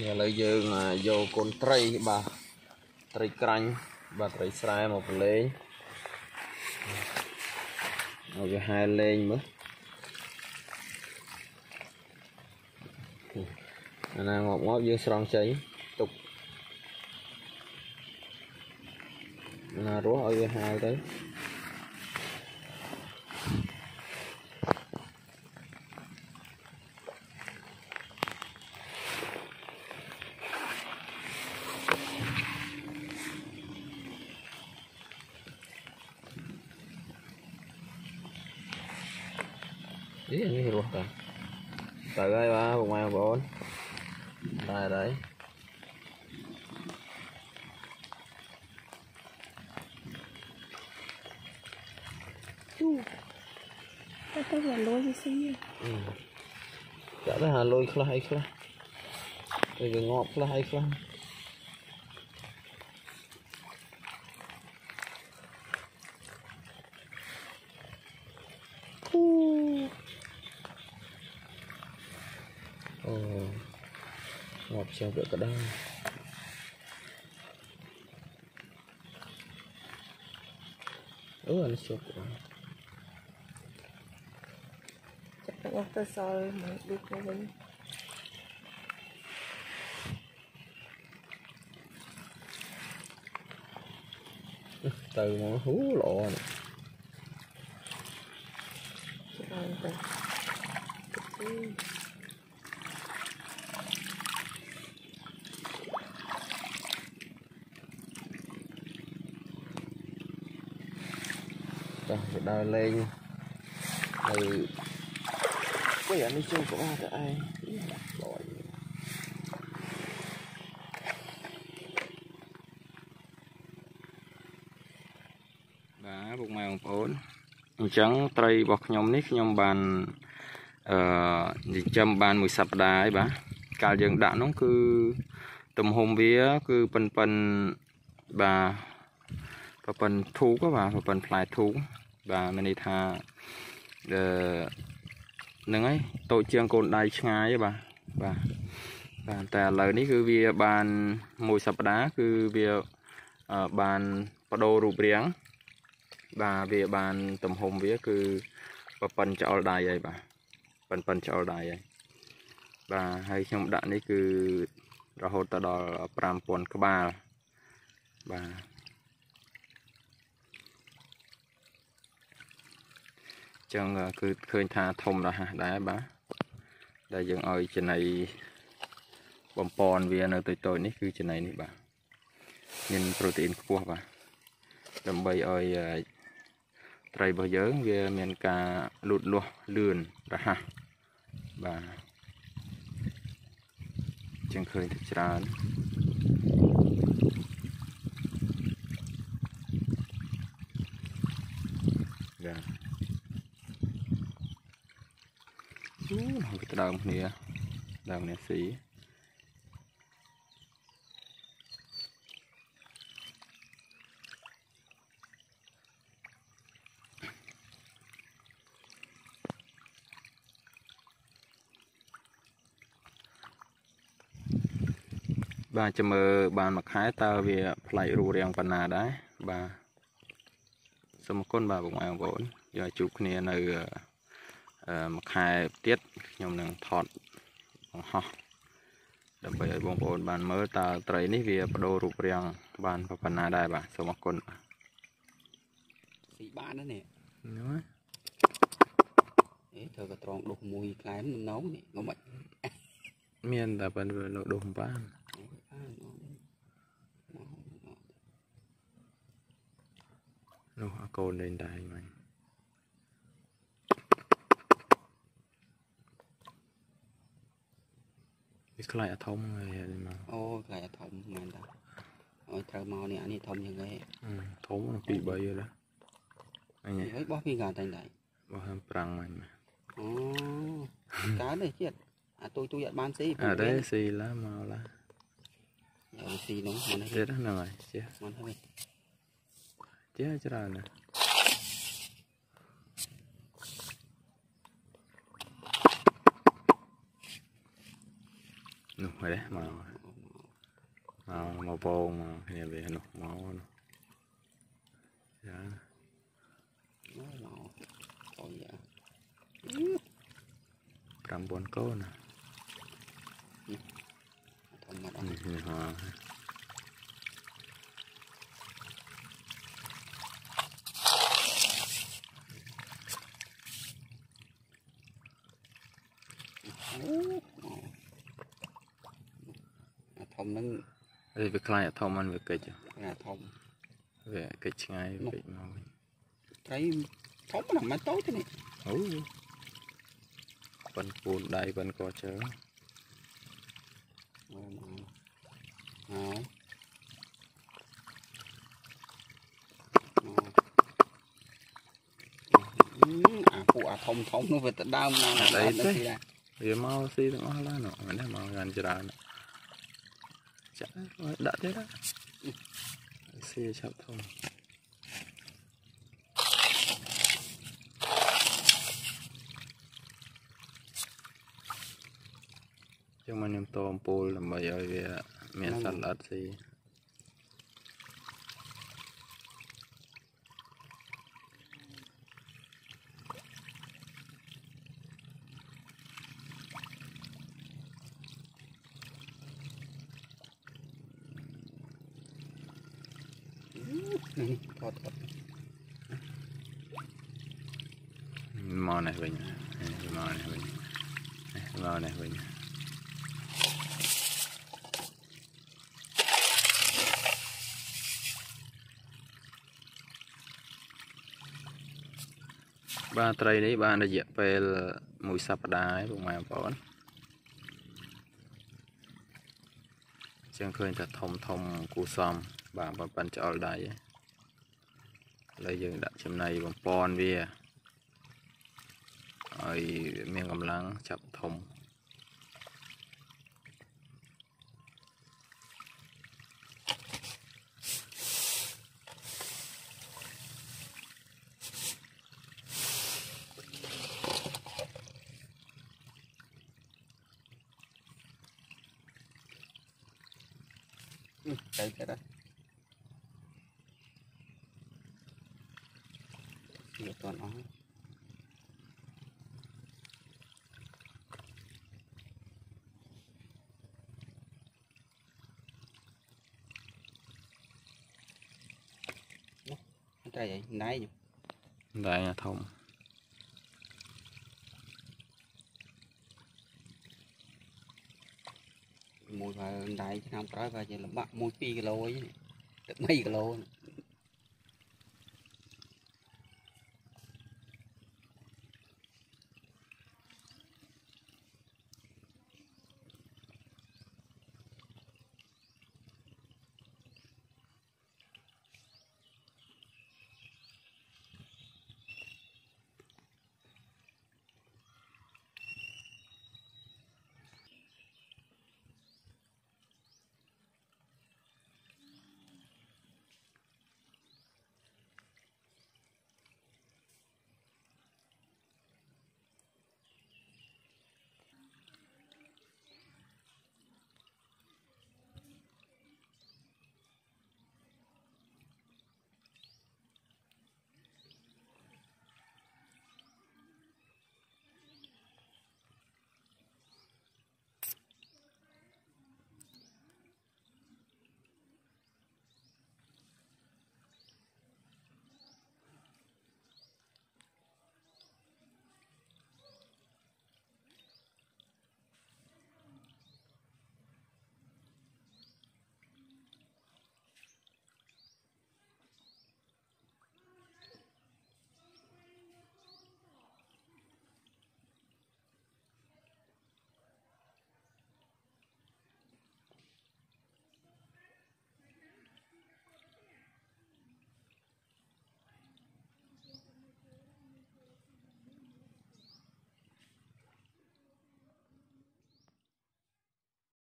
នេះឥឡូវយើងយកកូនត្រីបាទត្រីក្រាញ់បាទត្រីស្រែមកប្រឡេងឲ្យវាហែលលេងមើលអាណាងាប់ងាប់យើងស្រង់ចេញទុកណារស់ឲ្យវាហែលទៅ đi như luôn ini ruahkan ba lah pemain bon đây đấy chú tất là lôi gì xin ừ. Dạ, Chả là lôi khla hay khla rồi ngọt khla hay khla ngọt xeo được cả đây ủa nó sụp quá chắc là ngọt tới sao mà đi cái gì từ mà hú lộ này Thank you. Chị ăn rồi Ừ. Rồi, rồi đào lên từ cái anh đi chung của ba cái ai Lội. បាទពុកម៉ែបងប្អូនអញ្ចឹងត្រីរបស់ខ្ញុំនេះខ្ញុំបានអឺចិញ្ចឹមបានមួយសប្តាហ៍ហើយបាទកាលយើងដាក់នោះគឺទំហំវាគឺប៉ិនប៉ិនបាទប៉ិនធូកបាទប៉ិនផ្លែធូក បាទមានន័យថាអឺហ្នឹងហើយតូចជាងកូនដៃឆ្ងាយទេបាទបាទបាទតែឥឡូវនេះគឺវាបានមួយសប្តាហ៍គឺវាអឺបានបដូររូបរាងបាទវាបានទំហំវាគឺប៉ប៉ិនចោលដៃហើយបាទប៉ិនប៉ិនចោលដៃហើយបាទហើយខ្ញុំដាក់នេះគឺរហូតទៅដល់5000ក្បាលបាទ ចឹងគឺឃើញថាធំដល់ហាស់ដែរបាទដែលយើងឲ្យចំណីបំពន់វានៅតូចៗនេះគឺចំណីនេះបាទមានប្រូតេអ៊ីនខ្ពស់បាទដើម្បីឲ្យត្រីរបស់យើងវាមានការលូតលាស់លឿនរហ័សបាទចឹងឃើញទៅច្រើនបាទ យូហើយទៅដើមគ្នាដើមគ្នាស៊ីបាទចាំមើលបានមួយខែតើវាផ្លែករូរាងប៉ុណ្ណាដែរបាទសូមអរគុណបាទបងប្អូនយកជួបគ្នានៅអឺ មួយខែទៀតខ្ញុំនឹងថតបង្ហោះដើម្បីឲ្យបងប្អូនបានមើលតើត្រីនេះវាបដូររូបរាងបានប៉ុណ្ណាដែរបាទសូមអរគុណបាទស៊ីបានណានេះហ្នឹងហើយអេធ្វើក៏ត្រង់ដុសមួយខ្លែមនំនេះងំមិនមានតែប៉ុណ្្នឹងលោកដុសមិនបានបាននោះអាកូនលេងដែរមិញវា ខ្លាចអាធំហើយមកអូខ្លាចធំមែនតាអើយត្រូវមកនេះអានេះធំយ៉ាងហេអឺធំណាស់ពី3ហើយណាអញហើយបោះពីកាតែងតែបោះហាមប្រាំងមិញមកអូកើតទេជាតិអាទុយទុយអត់បានស៊ីអត់ទេស៊ីឡាមកឡាយកស៊ីនោះមិនទេទៀតហ្នឹងហើយចេះមិនទេចេះច្រើនណាស់ ណនោះហើយដែរមកមកមកពងមកគ្នាវានោះមកនោះយ៉ា nó nó còn dạ 9កូនណា thầm mà នេះ នេះហ៎ thầm nó នេះវាខ្លាចអាធំมันវាកិច្ច là thầm វាកិច្ចឆ្ងាយវាកិច្ចមកវិញ thấy thấm nó nằm tối thế này អូប៉ិនពូនដៃប៉ិនកជើ Rồi mà Rồi à phụ à thông thông nó về tận đau nào À, đấy, nó đấy. kia ra វាមកស៊ីទាំងអស់ឡើយនោះមិនដែរមកកាន់ច្រើនចាក់ ឲ្យដាក់ទៀតណាស៊ីឆាប់ធំចឹងមកខ្ញុំតអំពូលដើម្បីឲ្យវាមានសត្វល្អិតស៊ី Này, thọt thọt មកនេះវិញនេះមកនេះវិញនេះមកនេះវិញបាទត្រីនេះបានរយៈពេលមួយសប្តាហ៍ហើយពុកម៉ែបងប្អូនចឹងឃើញថាធំធំគូសំបាទប៉ុនប៉ុនច្អល់ដៃហើយ ឥឡូវយើងដាក់ចំណីបំពន់វាឲ្យមានកម្លាំងចាប់ធំ Ừ, đây cái đó Nhiều toàn nó Đây vậy, nãy vậy. ដែរណាធំមួយបើដៃឆ្នាំក្រោយបើជាលំបាក់1 2គីឡូអីទឹក3គីឡូ